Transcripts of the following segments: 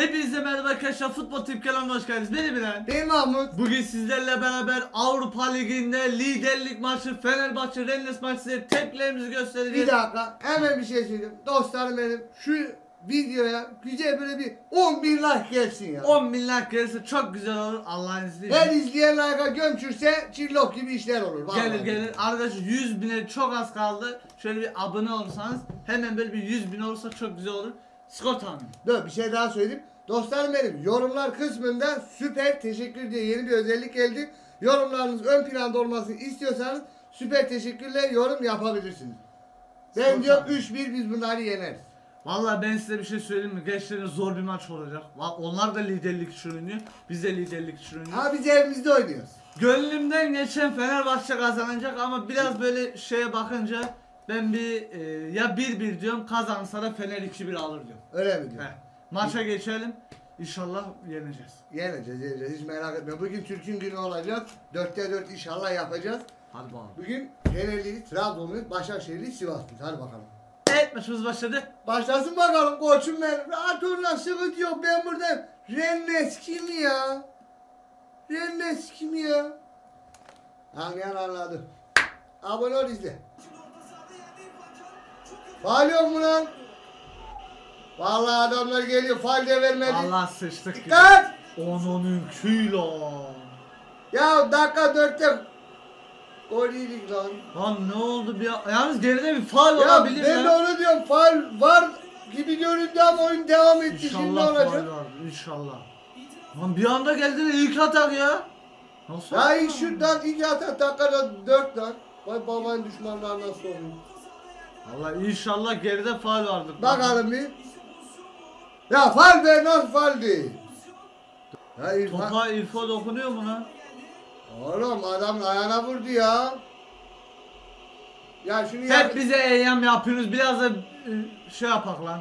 Hepinize merhaba arkadaşlar futbol tip kanalına hoş geldiniz. Benim İlhan. Ben Mahmut. Bugün sizlerle beraber Avrupa Ligi'nde liderlik maçı Fenerbahçe Rennes maçı size tepkilerimizi Bir göstereceğiz. dakika hemen bir şey söyleyeyim. Dostlarım benim şu videoya güzel böyle bir 10 bin like gelsin ya. 10 bin like gelirse çok güzel olur Allah'ın izniyle. Her izleyen like'a gömçürse çillok gibi işler olur. vallahi. Gelir gelir. Arkadaşlar 100 bine çok az kaldı. Şöyle bir abone olursanız hemen böyle bir 100 bin olursa çok güzel olur. Skor tahmini. Dur bir şey daha söyleyeyim. Dostlarım benim yorumlar kısmında süper teşekkür diye yeni bir özellik geldi. Yorumlarınız ön planda olmasını istiyorsanız süper teşekkürle yorum yapabilirsiniz. Ben Skor diyorum tahmini. 3-1 biz bunları yeneriz. Vallahi ben size bir şey söyleyeyim mi? Gençlerin zor bir maç olacak. Va- Onlar da liderlik için oynuyor. Biz de liderlik için oynuyoruz. Ama biz evimizde oynuyoruz. Gönlümden geçen Fenerbahçe kazanacak ama biraz böyle şeye bakınca ben bir e, ya 1-1 diyorum kazansa da Fener 2-1 alır diyorum. Öyle mi diyor? Heh. Maça geçelim. İnşallah yeneceğiz. Yeneceğiz, yeneceğiz. Hiç merak etme. Bugün Türk'ün günü olacak. Dörtte dört inşallah yapacağız. Hadi bakalım. Bugün Fenerliyiz, Trabzonluyuz, Başakşehirliyiz, Sivaslıyız. Hadi bakalım. Evet maçımız başladı. Başlasın bakalım koçum benim. Rahat ol lan sıkıntı yok. Ben buradayım. Rennes kim ya? Rennes kim ya? Anlayan anladı. Abone ol izle. Faal yok mu lan? Vallahi adamlar geliyor. Faal de vermedi. Allah sıçtık. Dikkat! Onun kilo. Ya dakika dörtte gol yedik lan. Lan ne oldu bir Yalnız geride bir faul Ya olabilir ben de ya. onu diyorum faul var gibi göründü ama oyun devam etti. Şimdi İnşallah olacak. faul var. İnşallah. Lan bir anda geldi de ilk atak ya. Nasıl? Ya ilk şuttan ilk atak dakikada dört lan. Vay babanın düşmanlarına sorun. Allah inşallah geride faul vardır. Bakalım bir. Ya faul be nasıl değil. Ya İrfan- Topa İrfo dokunuyor mu lan? Oğlum adam ayağına vurdu ya. Ya şunu Hep bize eyyam yapıyorsunuz. Biraz da e, şey yapak lan.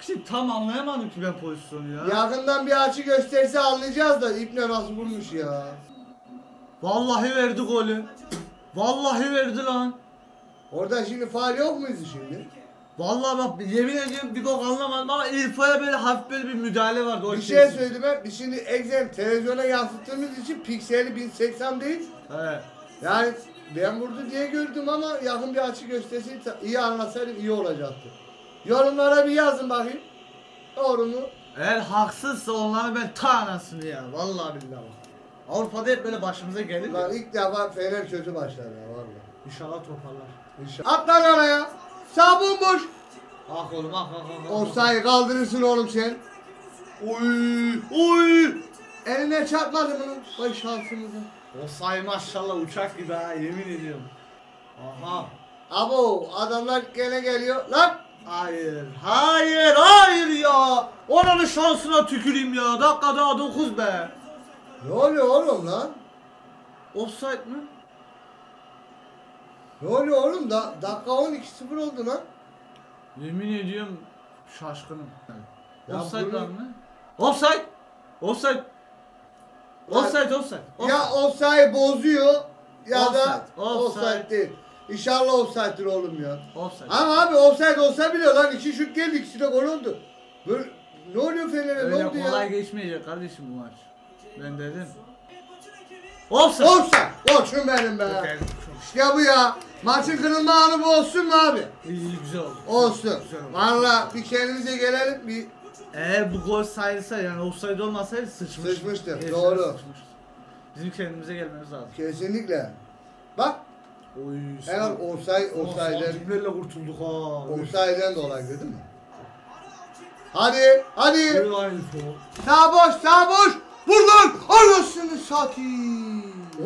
Şimdi tam anlayamadım ki ben pozisyonu ya. Yakından bir açı gösterse anlayacağız da İbne nasıl vurmuş ya. Vallahi verdi golü. Vallahi verdi lan. Orada şimdi faul yok muydu şimdi? Vallahi bak yemin ediyorum bir bok anlamadım ama İrfo'ya böyle hafif böyle bir müdahale vardı. O Bir kesin. şey söyleyeyim ben. Biz şimdi Exem televizyona yansıttığımız için pikseli 1080 değil. Evet. Yani ben vurdu diye gördüm ama yakın bir açı gösterseydi iyi anlatsaydım iyi olacaktı. Yorumlara bir yazın bakayım. Doğru mu? Eğer haksızsa onları ben ta anasını ya. Vallahi billahi bak. Avrupa'da hep böyle başımıza gelir. Lan ilk defa Fener kötü başlar ya vallahi. İnşallah toparlar. İnşallah. At lan araya. Sağ bomboş. Ah oğlum ah ah ah. ah. Offside kaldırırsın oğlum sen. Oy oy. Eline çarpmadı mı? Vay şansımıza. O say maşallah uçak gibi ha yemin ediyorum. Aha. Abo adamlar gene geliyor. Lan. Hayır, hayır, hayır ya. Oranın şansına tüküreyim ya. Dakika daha 9 be. Ne oluyor oğlum lan? Offside mi? Ne oluyor oğlum? Da, dakika 12-0 oldu lan. Yemin ediyorum şaşkınım. Ya offside bunu- var mı? Offside. Offside. Offside, offside. Ya offside bozuyor ya da Offside, offside, offside. değil. İnşallah offside'dir oğlum ya. Offside. Ama abi offside olsa bile lan iki şut geldi ikisi de gol oldu. Böyle, ne oluyor Fener'e ne Öyle oldu kolay ya? geçmeyecek kardeşim bu maç. Ben dedim. Offside. Offside. Koçum benim be. İşte bu ya. Maçın kırılma anı bu olsun mu abi? İyi, güzel oldu. Olsun. Güzel oldu. Valla bir kendimize gelelim. Bir Eğer bu gol sayılsa yani offside olmasaydı sıçmış. Sıçmıştır, Gerçekten doğru. sıçmıştır. Bizim kendimize gelmemiz lazım. kesinlikle. Bak Oy. helal offside offside'den Offside'lerle kurtulduk ha. offside'den dolayı gördün mü? Hadi hadi. Helal info. Sağ boş sağ boş. Vur lan. Anasını satayım.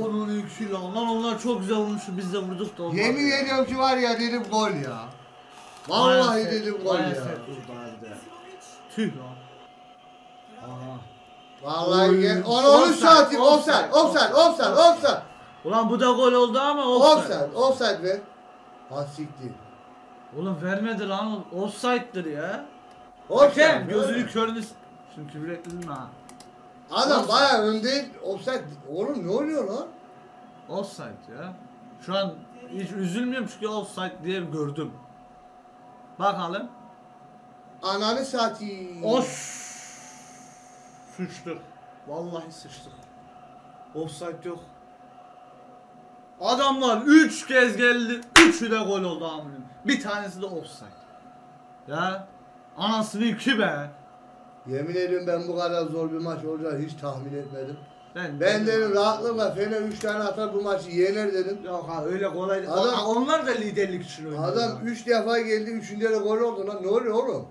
Onun ikisi lan. Lan onlar çok güzel vurmuştu. Biz de vurduk da olmadı. Yemin ediyorum ki var ya dedim gol ya. Vallahi Bayağı dedim gol ya. vurdu harbiden. Tüh lan. Aha. Vallahi Oy. gel. Onu onu Offside, satayım. offside, Offside, offside, offside, offside. Ulan bu da gol oldu ama offside. Offside, offside ver. Ha siktir. Oğlum vermedi lan. Offside'dır ya. Offside. Hakem gözünü körünü Şimdi küfür ettin ha. Adam bayağı önde. Offside. Oğlum ne oluyor lan? Offside ya. Şu an hiç üzülmüyorum çünkü offside diye gördüm. Bakalım. Ananı satayım. Oş. Sıçtık. Vallahi sıçtık. Offside yok. Adamlar 3 kez geldi. 3'ü de gol oldu amirim. Bir tanesi de offside. Ya anasını iki be. Yemin ediyorum ben bu kadar zor bir maç olacağını hiç tahmin etmedim. Ben, Ben dedim rahatlıkla Fener 3 tane atar bu maçı yener dedim. Yok ha öyle kolay değil. Adam- onlar da liderlik için oynuyor. Adam ya. 3 defa geldi 3'ünde de gol oldu lan ne oluyor oğlum?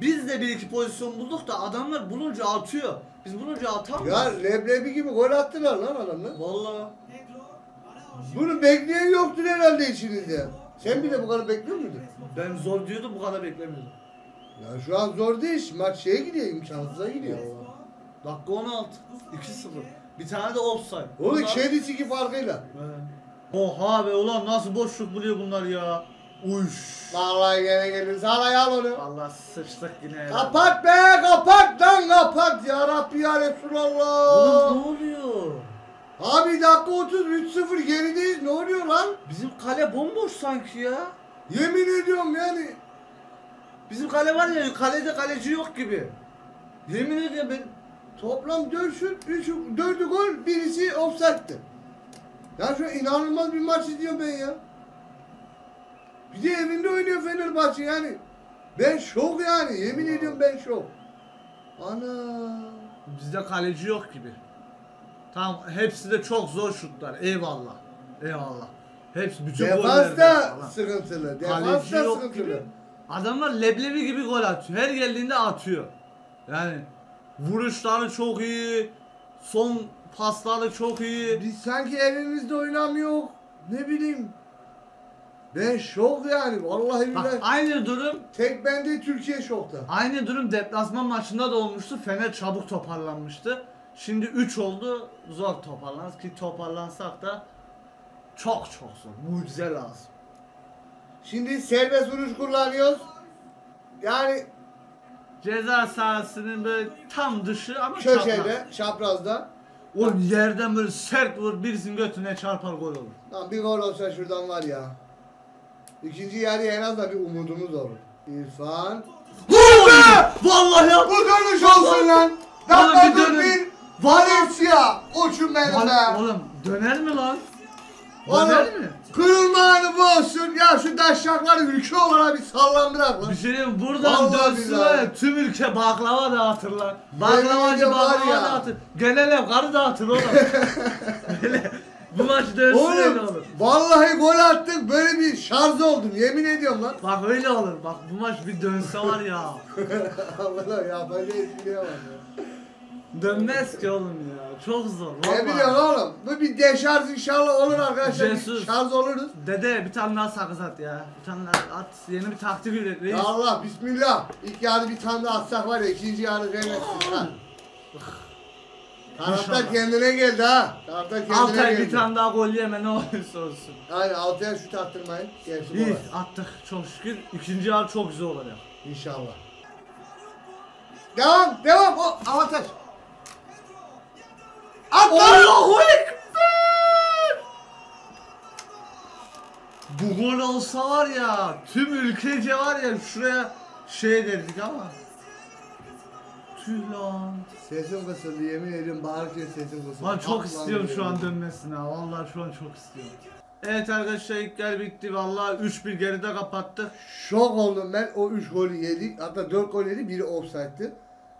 Biz de bir iki pozisyon bulduk da adamlar bulunca atıyor. Biz bulunca atamıyoruz. Ya leblebi gibi gol attılar lan adamlar. Vallahi. Bunu bekleyen yoktur herhalde içinizde. Sen bile bu kadar bekliyor muydun? Ben zor diyordum bu kadar beklemiyordum. Ya şu an zor değil. Maç şeye gidiyor, imkansıza gidiyor. Dakika 16. 2-0. Bir tane de offside. Oğlum Bunlar- kedisi iki farkıyla. He. Oha be ulan nasıl boşluk buluyor bunlar ya. Uş. Vallahi gene gelir. Sana al onu. Allah sıçtık yine. Kapat be kapat lan kapat ya Rabbi ya Resulallah. Oğlum ne oluyor? Abi dakika 30 3-0 gerideyiz ne oluyor lan? Bizim kale bomboş sanki ya. Yemin ediyorum yani. Bizim kale var ya kalede kaleci yok gibi. Yemin ediyorum ben Toplam 4 şut, 3 4'ü gol, birisi offside'tı. Ya şu inanılmaz bir maç izliyorum ben ya. Bir de evinde oynuyor Fenerbahçe yani. Ben şok yani. Yemin ediyorum ben şok. Ana. bizde kaleci yok gibi. Tamam hepsi de çok zor şutlar. Eyvallah. Eyvallah. Hepsi bütün Defans da sıkıntılı. Defans Kaleci da yok sıkıntılı. gibi. Adamlar leblebi gibi gol atıyor. Her geldiğinde atıyor. Yani vuruşları çok iyi. Son pasları çok iyi. Biz sanki evimizde oynamıyor. Ne bileyim. Ben şok yani. Vallahi Bak billahi. aynı durum Tek bende Türkiye şokta. aynı durum deplasman maçında da olmuştu. Fener çabuk toparlanmıştı. Şimdi 3 oldu. Zor toparlanız ki toparlansak da çok çok zor. Mucize lazım. Şimdi serbest vuruş kullanıyoruz. Yani Ceza sahasının böyle tam dışı ama çapraz. köşede, çaprazda. Oğlum yerden böyle sert vur birisinin götüne çarpar gol olur. Lan bir gol olsa şuradan var ya. İkinci yarı en azından bir umudumuz olur. İrfan. Be! Vallahi ya. Bu dönüş olsun lan. Oğlum Dakika bir dönün. 41. Valencia. Uçun benim Lan be. Oğlum döner mi lan? Oğlum, Döner mi? Kırılma anı bu olsun. Ya şu taşakları ülke olarak bir sallandırak lan. Bir şey diyeyim buradan Vallahi dönsün billahi. var ya, tüm ülke baklava dağıtırlar. Yemin Baklavacı ediyorum var baklava ya. dağıtır. Genel ev karı dağıtır oğlum. Böyle bu maç dönsün öyle Oğlum olur. vallahi gol attık böyle bir şarj oldum yemin ediyorum lan. Bak öyle olur. Bak bu maç bir dönse var ya. Allah yapacağı espriye bak ya. Dönmez ki oğlum ya. Çok zor. Ne biliyorsun oğlum? Bu bir deşarj inşallah olur arkadaşlar. Jesus. Şarj oluruz. Dede bir tane daha sakız at ya. Bir tane daha at. Yeni bir taktik üret reis. Ya Allah bismillah. İlk yarı bir tane daha atsak var ya ikinci yarı vermesin ha. Taraftar kendine geldi ha. Taraftar kendine Altay geldi. bir tane daha gol yeme ne olursa olsun. Aynen Altay'a şut attırmayın. Gerisi İyi attık çok şükür. İkinci yarı çok güzel olacak. İnşallah. Devam, devam. O avantaj. Allahu Ekber! Bu gol olsa var ya tüm ülkece var ya şuraya şey derdik ama. Tüh lan. Sesim kısıldı yemin ediyorum bağırırken sesim kısıldı. Lan çok istiyorum şu an ha. Vallahi şu an çok istiyorum. Evet arkadaşlar ilk yer bitti. Vallahi 3-1 geride kapattık. Şok oldum ben o 3 golü yedik. Hatta 4 gol yedik biri offside'dı.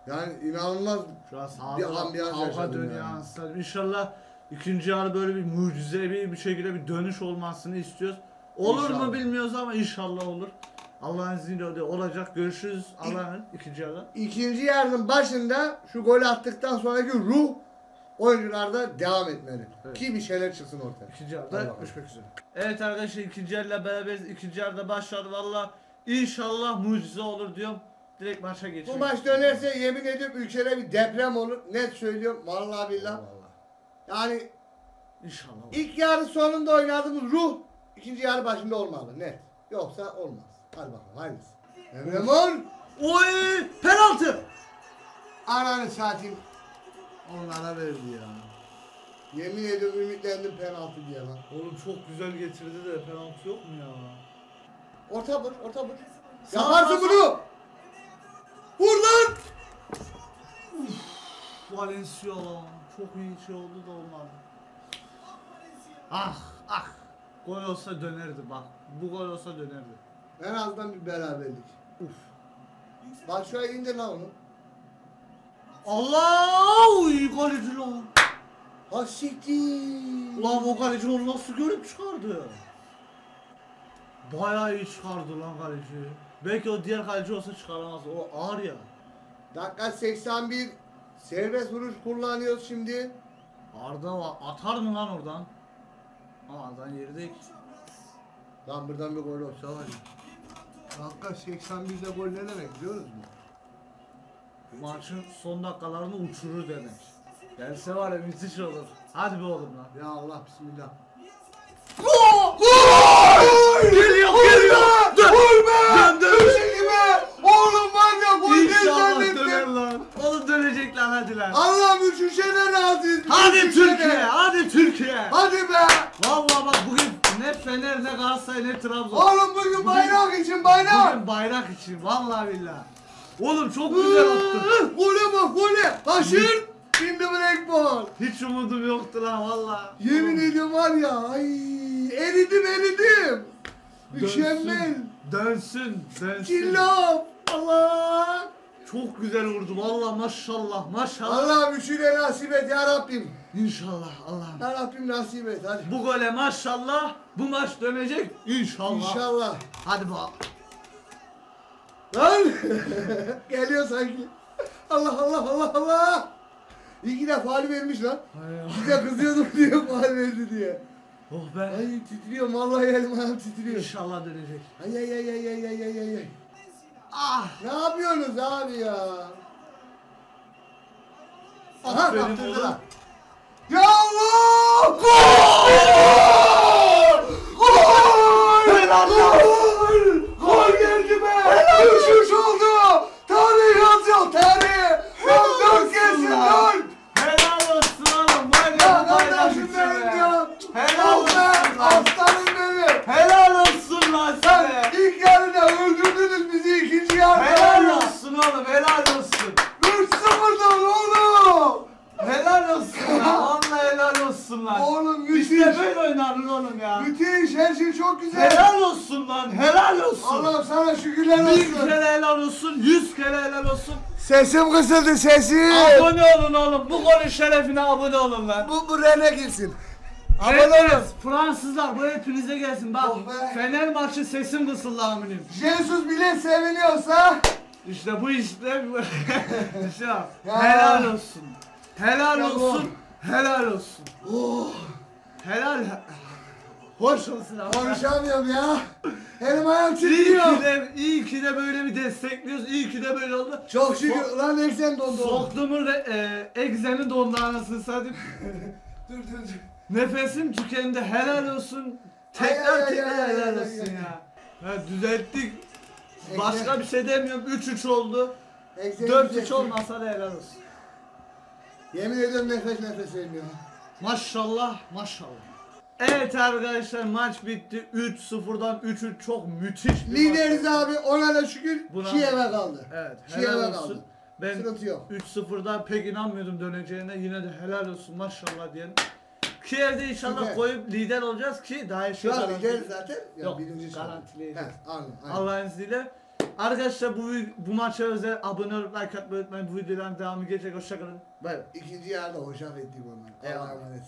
Yani inanılmaz Şu an bir sahada ambiyans kavga yaşadım dönüyor yani. İnşallah ikinci yarı böyle bir mucizevi bir şekilde bir dönüş olmasını istiyoruz. Olur mu İnşallah. bilmiyoruz ama inşallah olur. Allah'ın izniyle olacak. Görüşürüz Allah'ın ikinci yarıda. İkinci yarının başında şu golü attıktan sonraki ruh oyuncularda devam etmeli. Evet. Ki bir şeyler çıksın ortaya. İkinci Hadi yarıda bakalım. görüşmek üzere. Evet arkadaşlar ikinci yarıyla beraberiz. İkinci yarıda başladı valla. İnşallah mucize olur diyorum. Direkt maça geçmek Bu maç dönerse yemin ediyorum ülkede bir deprem olur. Net söylüyorum. Vallahi billah. Yani İnşallah olur. ilk yarı sonunda oynadığımız ruh ikinci yarı başında olmalı. Net. Yoksa olmaz. Hadi bakalım hayırlısı. Emre Mor. Oy! Penaltı! Ananı satayım. Onlara verdi ya. Yemin ediyorum ümitlendim penaltı diye lan. Oğlum çok güzel getirdi de penaltı yok mu ya? Orta vur, orta vur. Sağ, Yaparsın sağ, bunu. Vur lan. Valencia lan. Çok iyi şey oldu da olmadı. Ah ah. Gol olsa dönerdi bak. Bu gol olsa dönerdi. En azından bir beraberlik. Uf. Bak şuraya indir lan onu. Allah! iyi kaleci lan. Ha siktir. Ulan o kaleci onu nasıl görüp çıkardı? Bayağı iyi çıkardı lan kaleci. Belki o diğer kaleci olsa çıkaramaz. O ağır ya. Dakika 81. Serbest vuruş kullanıyoruz şimdi. Arda va- atar mı lan oradan? Ama Arda'nın ki. Lan buradan bir gol olsa var ya. Dakika 81'de gol ne demek biliyor musunuz? Maçın son dakikalarını uçurur demek. Gelse var ya müthiş olur. Hadi be oğlum lan. Ya Allah bismillah. Geliyor. Dön. Vur be! Dön, dön. Dön be! Oğlum var ya gol değil İnşallah döner zannettim. lan. Oğlum hadi lan. Allah'ım üçüşene razıyız. Hadi. Türkiye, hadi Türkiye. Hadi be! Vallahi bak bugün ne Fener ne Galatasaray ne Trabzon. Oğlum bugün bayrak için bayrak. Bugün bayrak için vallahi billahi. Oğlum çok güzel attın. Gole bak gole. Haşır. Şimdi break ball. Hiç umudum yoktu lan vallahi. Yemin ediyorum var ya. Ay eridim eridim. Mükemmel. Dönsün, dönsün. Cillop. Allah. Çok güzel vurdu. Valla maşallah maşallah. Allah'ım üçüne nasip et ya Rabbim. İnşallah Allah'ım. Ya Rabbim nasip et hadi. Bu gole maşallah. Bu maç dönecek. İnşallah. İnşallah. Hadi bakalım. Lan. Geliyor sanki. Allah Allah Allah Allah. İyi ki de faal vermiş lan. İyi de kızıyordum diye faal verdi diye. Oh be. Ay titriyorum vallahi elim ayağım titriyor. İnşallah dönecek. Ay ay ay ay ay ay ay ay. Ah. Ne yapıyorsunuz abi ya? Aha kaptırdılar. Ya Allah! Gol! Helal Gol! Gol geldi be! Düşüş oldu! Tarih yazıyor tarih! Lan dört gelsin dört! Helal olsun oğlum. Var Ya ya bu bayrak kardeşim için benim be. ya! Helal Oh be! olsun lan. Aslanım benim! Helal olsun lan Sen size. ilk yarıda öldürdünüz bizi ikinci yarıda! Helal olsun oğlum helal olsun. 3-0'dan oğlum! Helal olsun lan. Vallahi helal olsun lan. Oğlum İşte müthiş! böyle oynanır oğlum ya. Müthiş her şey çok güzel! Helal olsun lan. Helal olsun. Allah'ım sana şükürler Bir olsun! kere helal olsun. Yüz kere helal olsun. Sesim kısıldı sesim! Abone olun oğlum. Bu golün şerefine abone olun lan. Bu buraya girsin. Abone olun. Fransızlar bu hepinize gelsin. Bak Oh be. Fener maçı sesim kısıldı aminim. Jesus bile seviniyorsa İşte bu işte işte bak. Ya. helal olsun. Helal Ya bu. olsun. Helal olsun. oh, Helal. Hoş olsun abi. konuşamıyorum ya. Elim ayağım İyi titriyor. ki de, iyi ki de böyle bir destekliyoruz. İyi ki de böyle oldu. Çok şükür. Lan eksen dondu. Soktuğumun re, e, egzeni dondu anasını satayım. Dur dur dur. Nefesim tükendi. Helal olsun. Ay, Tekrar ay, ay, tekrar ay, helal ay, olsun ay. ya. Ha, düzelttik. Eksen- Başka bir şey demiyorum. 3-3 oldu. Eksen 4-3 düzelttim. olmasa da helal olsun. Yemin ediyorum nefes nefes vermiyor. Maşallah maşallah. Evet arkadaşlar maç bitti. 3-0'dan 3-3 çok müthiş bir Lideriz maç. abi ona da şükür Buna- Kiev'e kaldı. Evet Kiev'e kaldı. olsun. Ben Sıkıntı yok. 3-0'da pek inanmıyordum döneceğine. Yine de helal olsun maşallah diyelim. Kiev'de inşallah Süper. koyup lider olacağız ki daha iyi şey Şu an lideriz zaten. Ya Yok, birinci anladım. aynen. Allah'ın izniyle. Arkadaşlar bu bu maça özel abone olup like atmayı unutmayın. Bu videoların devamı gelecek. Hoşçakalın. Bay bay. İkinci yarıda hoşaf ettik onları. Eyvallah. Allah'a emanet.